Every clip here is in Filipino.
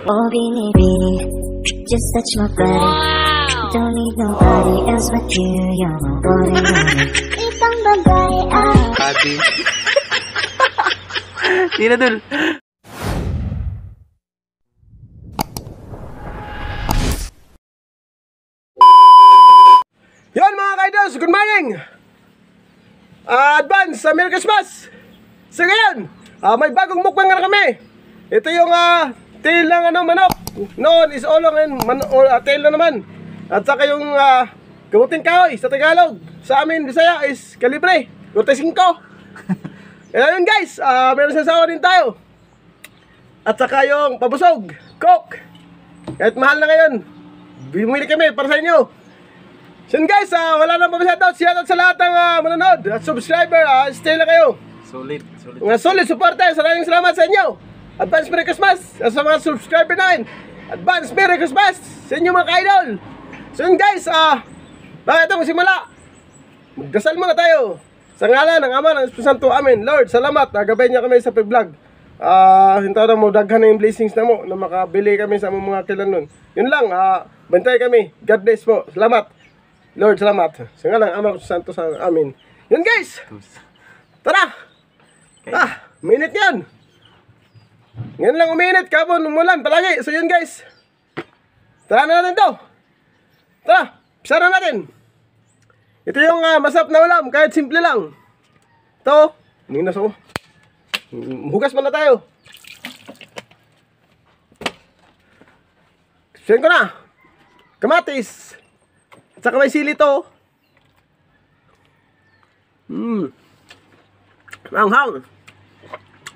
Oh, baby, just touch my body. Don't need nobody else but you. You're my body. Isang bagay ay Ate. Tira dul. Yon mga kaidos, good morning! Ah, advance, uh, Merry Christmas! So ngayon, ah, may bagong mukbang na kami. Ito yung uh, tail ng ano, manok. Noon is olong and man, o, ah, tail na naman. At saka yung uh, kamuting kahoy sa Tagalog. Sa amin, Bisaya is kalibre. Rote 5. Kaya yun guys, ah, meron sasawa din tayo. At saka yung pabusog, coke. Kahit mahal na ngayon, bumili kami para sa inyo. So yun guys, ah, wala nang pabasyatout. Shoutout sa lahat ng ah, manonood at subscriber. ah, stay lang kayo. Solid. Solid. Mga solid suporta. Maraming salamat sa inyo. Advance Merry Christmas at sa mga subscriber namin. Advance Merry Christmas sa inyo mga ka-idol. So yun guys, ah, bakit ito magsimula? Magdasal muna tayo. Sa ngalan ng Ama ng Espiritu Santo. Amen. Lord, salamat. Nagabay niya kami sa vlog. Ah, hintaw na mo daghan na yung blessings na mo na makabili kami sa mga kailan nun. Yun lang, ah, bantay kami. God bless po. Salamat. Lord, salamat. Sa ngalan ng Ama ng Espiritu Santo. Sa amin. Yun guys. Tara. Ah, minute yan. Ngayon lang uminit, kapon, umulan, palagi. So yun guys. Tara na natin to. Tara, pisa na natin. Ito yung ah, masarap na ulam, kahit simple lang. Ito, hindi na so. Hugas muna tayo. Siyan ko na. Kamatis. At saka may sili to. Mmm. Manghang.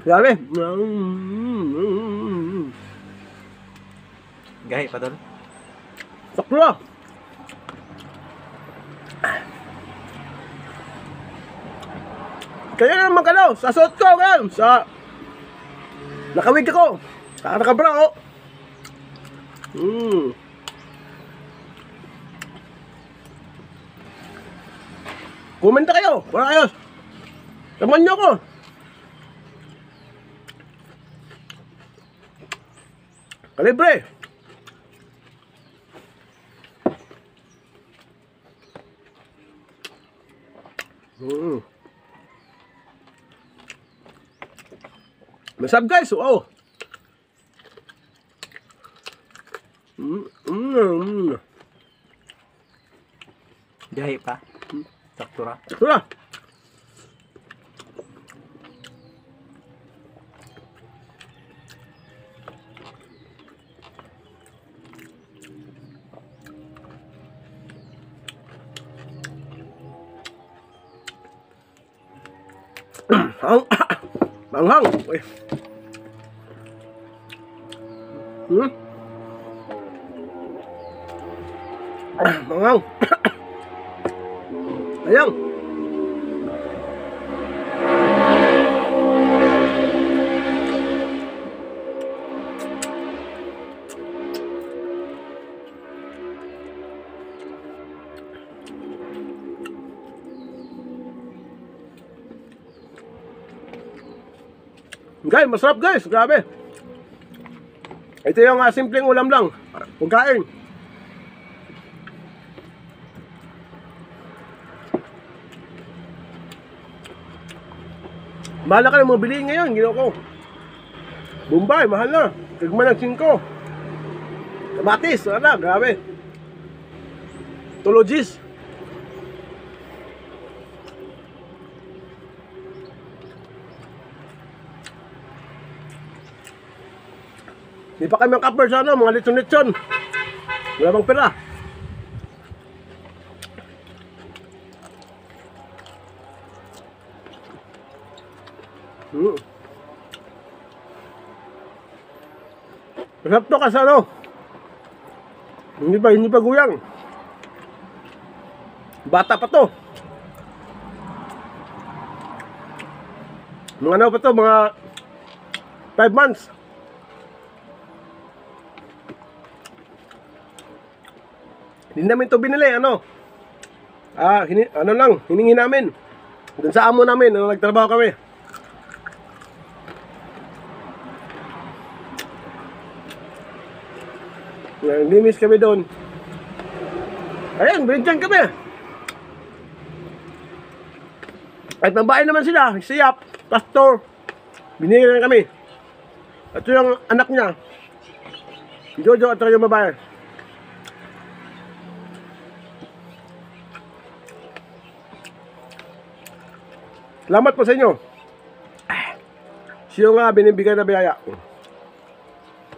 Grabe. Gahi pa. Sakto na. Kaya na naman ano, sa suot ko, ganun, sa nakawig ako, sa nakabra ako. Mm. Kumenta kayo, wala kayo. Saman niyo ako. Kalibre. Mm. Masarap guys, wow. Mm, mm, mm. Gahi pa. Sakto ra. anghang. Uy. Hmm. hmm? Mangang. Guys, masarap guys. Grabe. Ito yung ah, simpleng ulam lang. Pagkain. Mahal ka na mga ngayon, ginawa ko. Bombay, mahal na. Kagman ng 5. Kamatis, wala, grabe. Tulogis. Di pa kami ang cover sa ano, mga litson-litson. Wala bang pera. Hmm. Masarap to kasi ano. Hindi pa, hindi pa guyang. Bata pa to. Mga ano pa to, mga 5 months. Hindi namin to binili, ano? Ah, hini, ano lang, hiningi namin. Doon sa amo namin, nung nagtrabaho kami. Limis kami doon. Ayan, binigyan kami. At babae naman sila, siyap, pastor. Binigyan kami. At yung anak niya, Jojo at yung babae. Salamat po sa inyo. Siyo nga binibigay na biyaya.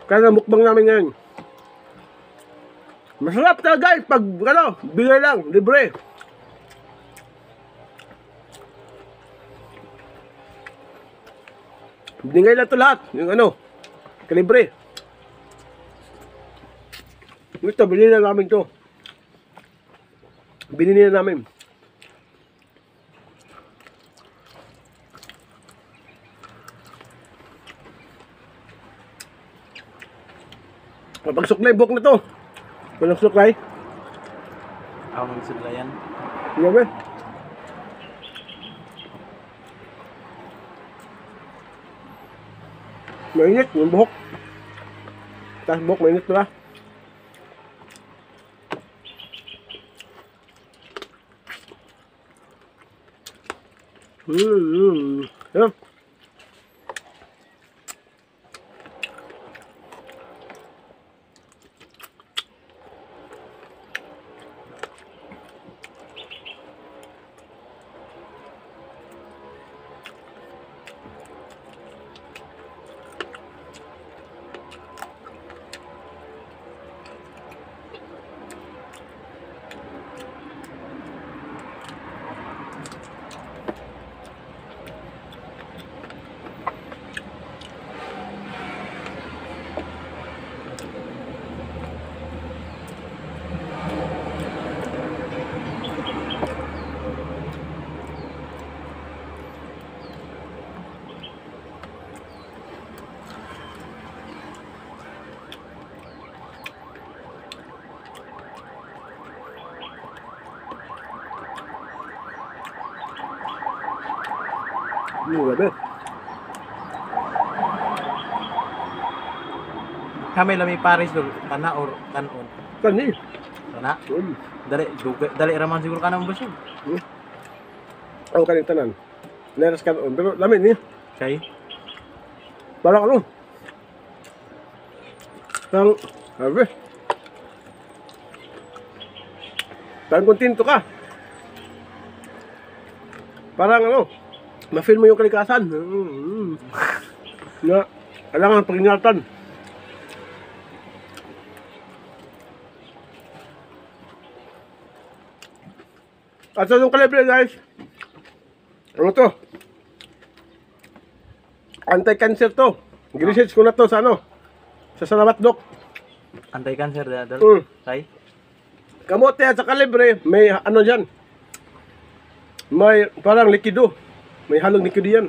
Kaya mukbang namin ngayon. Masarap talaga guys pag ano, bigay lang, libre. Binigay lang to lahat, yung ano, kalibre. Ito, binili na namin to. Binili na namin. Kapag suklay, buhok na to. Walang suklay. Ako magsudla yan. Ano ba? Mainit yung buhok. Tapos buhok, mainit pala. Hmm. Ba? Kami lami Paris dul, kana or kanon. Kani. Kana, Hmm. dali, dugay, dali raman siguro kana mo busog. Ang kaning tanan. Leras ka doon. Pero lamin ni. Kay, Parang ano? Parang, sabi. Parang kontento ka. Parang ano, ma-feel mo yung kalikasan. Mm. Na, kailangan pag-ingatan. At sa yung kalibre guys, ano to? Anti-cancer to. Research ko na to sa ano? Sa Salamat Doc. anti-cancer da dal. Mm. Kay, Kamote at sa kalibre, may ano dyan. May parang likido. May halong yan.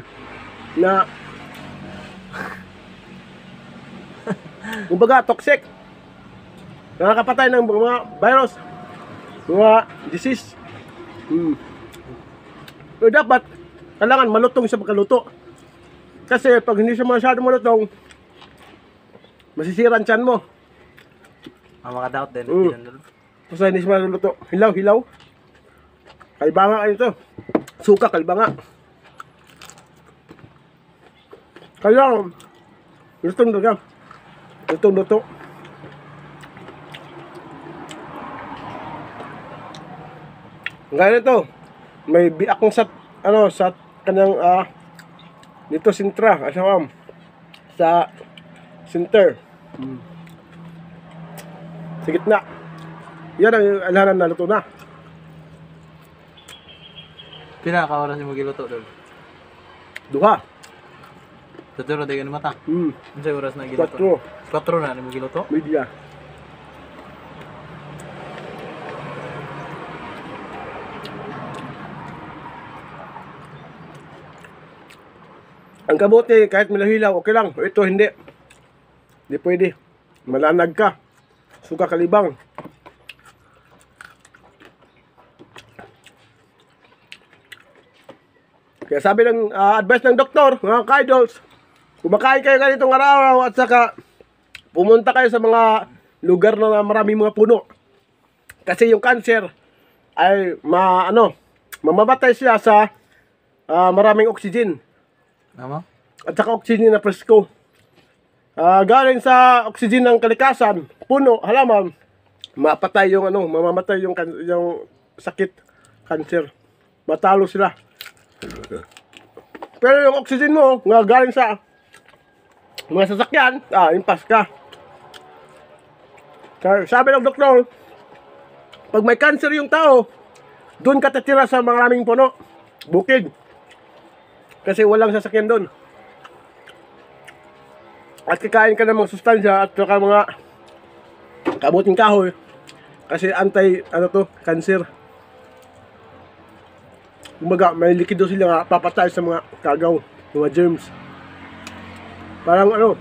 Na kumbaga toxic. Nakakapatay ng mga virus. Mga disease. Hmm. Pero dapat, kailangan malutong sa pagkaluto. Kasi pag hindi siya masyado malutong, masisira ang tiyan mo. ang mga doubt din. Mm. Basta hindi siya maluluto. Hilaw, hilaw. Kalbanga kayo to. Suka, kalbanga. Kaya, lutong daga. Lutong luto. Gaya nito, may biak sa, ano, sa kanyang, ah, dito sintra, asawam, sa center. Sa gitna. Yan ang alhanan na luto na. Pila ka oras mo giluto dol. Duha. Tuturo di ka ni mata. Hmm. Unsay oras na giluto? Quatro. 4 na nimo giluto. Media. Ang kabote, kahit malahilaw, okay lang. Ito, hindi. Hindi pwede. Malanag ka. Suka kalibang. Kaya sabi ng ah, advice ng doktor, mga kaidols, kumakain kayo ganitong araw at saka pumunta kayo sa mga lugar na maraming mga puno. Kasi yung cancer ay ma ano, mamamatay siya sa ah, maraming oxygen Ano? at saka oxygen na presko. Ah, galing sa oxygen ng kalikasan, puno, halaman, mapatay yung ano, mamamatay yung yung sakit, cancer. Matalo sila. Pero yung oxygen mo, nga galing sa mga sasakyan, ah, impas ka. Kaya Sabi ng doktor, pag may cancer yung tao, doon ka tatira sa maraming puno, bukid. Kasi walang sasakyan doon. At kakain ka ng mga sustansya at saka mga kabuting kahoy. Kasi anti, ano to, cancer. Kumbaga, may likido sila nga papatay sa mga kagaw, mga germs. Parang ano,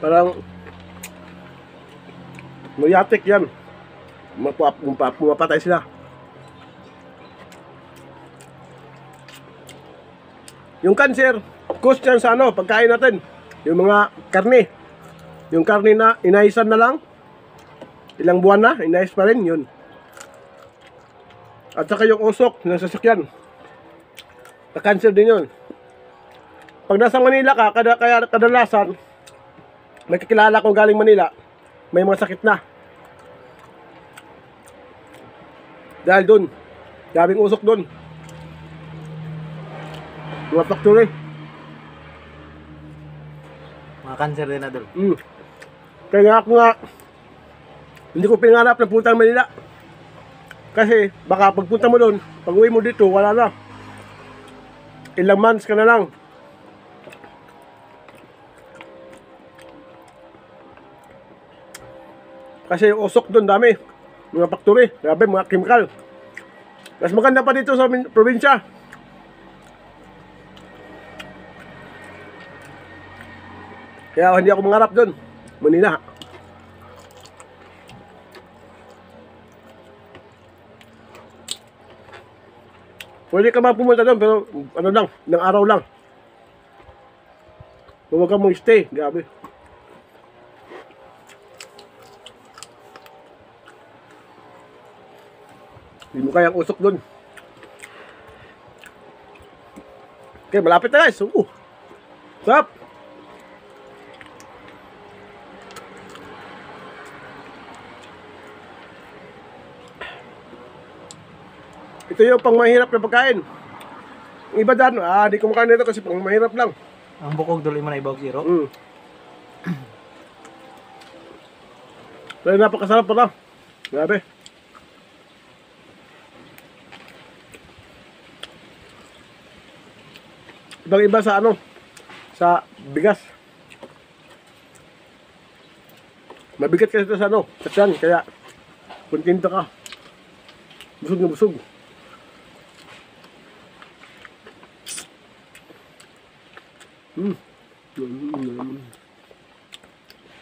parang mayatik yan. Mapa, mapa, pumapatay sila. Yung cancer, cause yan sa ano, pagkain natin. Yung mga karne. Yung karne na inaisan na lang. Ilang buwan na, inais pa rin yun. At saka yung usok ng sasakyan. Na-cancer din yun. Pag nasa Manila ka, kada, kaya kadalasan, may kakilala ko galing Manila, may mga sakit na. Dahil dun, daming usok dun. Mga factory. Mga cancer din na dol. Mm. Kaya nga ako nga, hindi ko pinangarap na punta Manila. Kasi baka pagpunta mo doon, pag uwi mo dito, wala na. Ilang months ka na lang. Kasi yung usok doon dami. Mga factory, grabe, mga chemical. Mas maganda pa dito sa probinsya. Kaya hindi ako mangarap doon. Manila. Pwede ka mga pumunta doon, pero ano lang, ng araw lang. Huwag ka mong stay, grabe. Hindi mo kayang usok doon. Okay, malapit na guys. Uh, sarap. Ito yung pang mahirap na pagkain. Iba dyan, ah, di kumakain nito kasi pang mahirap lang. Ang bukog dol imo na ibaw zero. Mm. Pero napakasarap pala. Grabe. Ibang iba sa ano, sa bigas. Mabigat kasi ito sa ano, sa tiyan, kaya kontento ka. Busog na busog. Mm.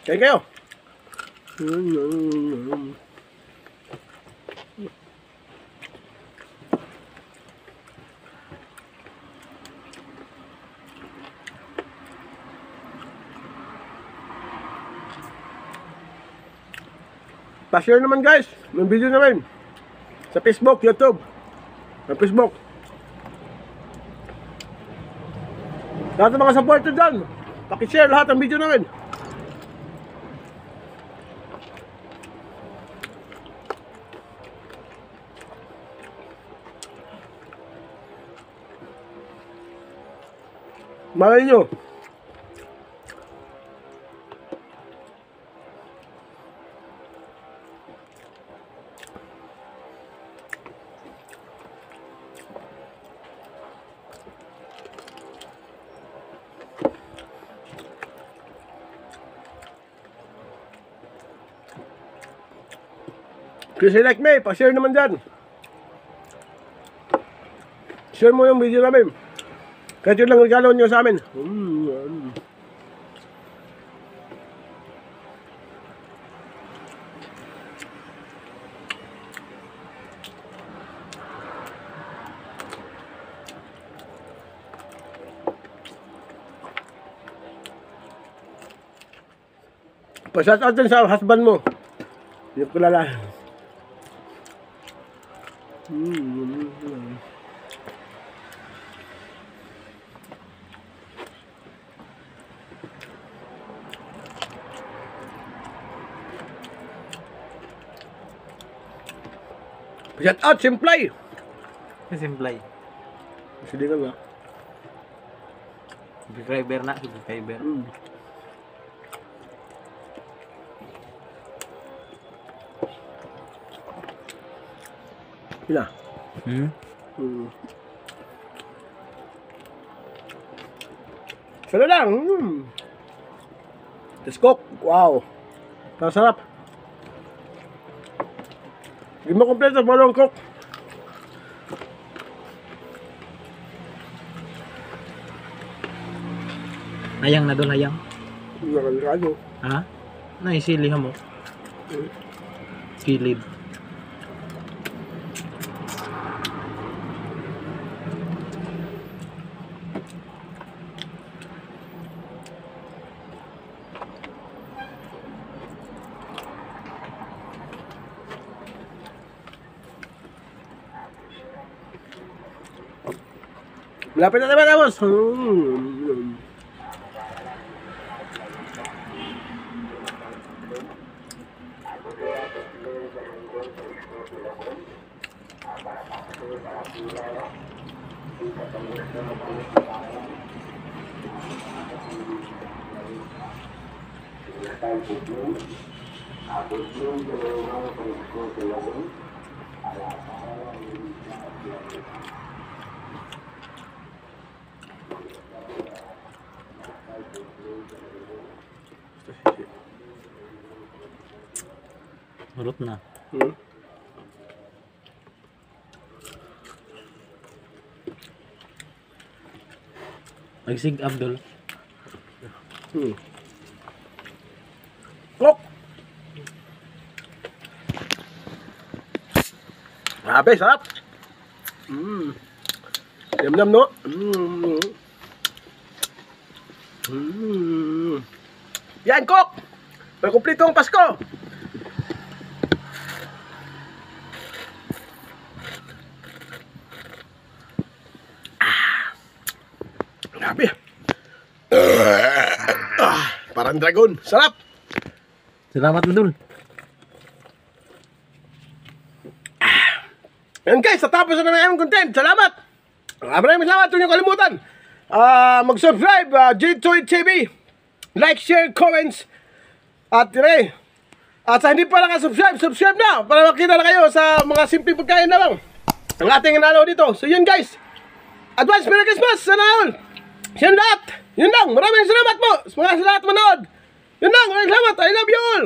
Kain kayo. Pa-share naman guys ng video namin sa Facebook, YouTube. Sa Facebook. Lahat ng mga supporter dyan, pakishare lahat ng video namin. Malay nyo. Kasi like me, pa-share naman dyan. Share mo yung video namin. Kahit yun lang regalo nyo sa amin. Mm. Pa-shout out din sa husband mo. Hindi ko kilala. Mm. Shout out, Simplay! Simplay. Sige ka nga. Subscriber na, subscriber. Mm. Sila. Hmm? Mm. Sila lang. Mm. Tiskok. Wow. Ang sarap. Hindi mo kompleto, balong cook. Hayang na doon, hayang. Nakalimutan Ha? Naisilihan mo. Kilid. Malapit na naman tapos. Urot na. Mm. Nagsig Abdul. Hmm. Kok! Grabe, sarap! Mm. Yum-yum, no? Mm. Mm. Yan, Kok! May kumplito ang Pasko! Ah. Grabe! Ah, parang dragon. Sarap! Salamat Abdul. Yan guys, sa tapos na ng aming content. Salamat! Ah, maraming salamat. Huwag niyo kalimutan. Ah, mag-subscribe. ah, J2 TV. Like, share, comments. At yun eh. At sa hindi pa nakasubscribe, subscribe na para makita na kayo sa mga simpleng pagkain na lang. Ang ating inalaw dito. So yun guys. Advance Merry Christmas! Sana all! Yan lahat! Yun lang! Maraming salamat po! Mga sa lahat manood! Yun lang! Maraming salamat! I love you all!